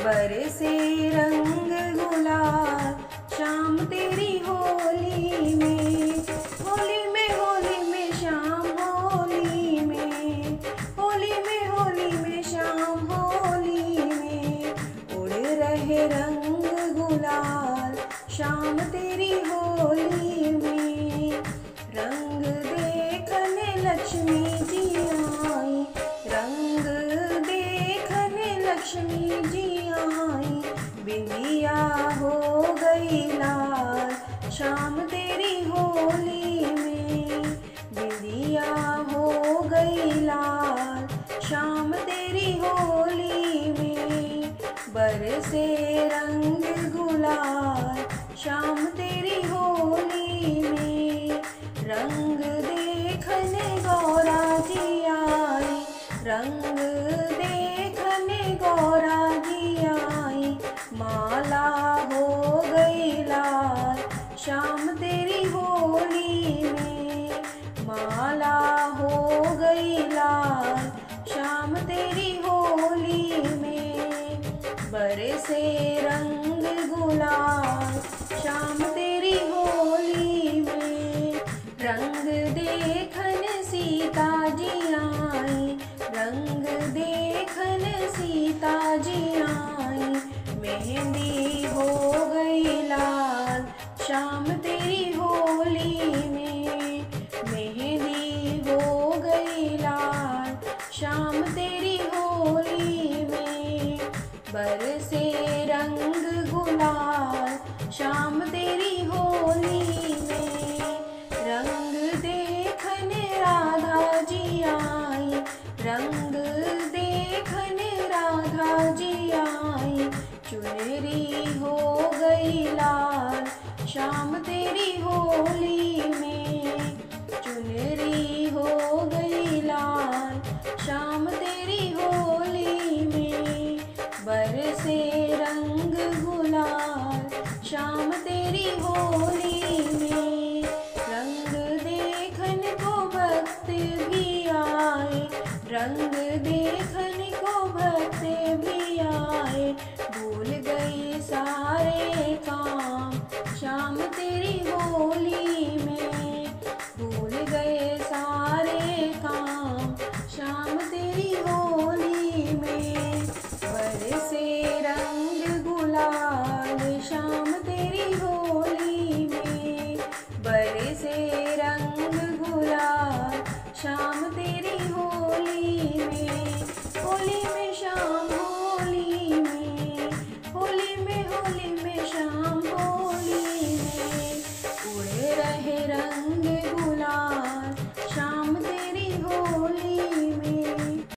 बरसे रंग गुलाल शाम तेरी होली में। होली में होली में शाम, होली में। होली में होली में शाम, होली में। उड़ रहे रंग गुलाल, शाम तेरी होली में। रंग देखने लक्ष्मी लक्ष्मी आई बिंदिया हो गई लाल। शाम तेरी होली में, बिंदिया हो गई लाल। शाम तेरी होली में बरसे रंग गुलाल। शाम तेरी होली में, रंग देखने गौरा जी आई रंग माला हो गई लाल, शाम तेरी होली में। माला हो गई लाल, शाम तेरी होली में। बरसे रंग शाम तेरी होली में, मेहंदी हो गई लाल। शाम तेरी होली में, बरसे रंग गुलाल। शाम तेरी शाम तेरी होली में चुनरी हो गई लाल। शाम तेरी होली में बरसे रंग गुलाल। शाम तेरी होली में रंग देखन को भक्त भी आए। रंग देख तेरी वो है रंग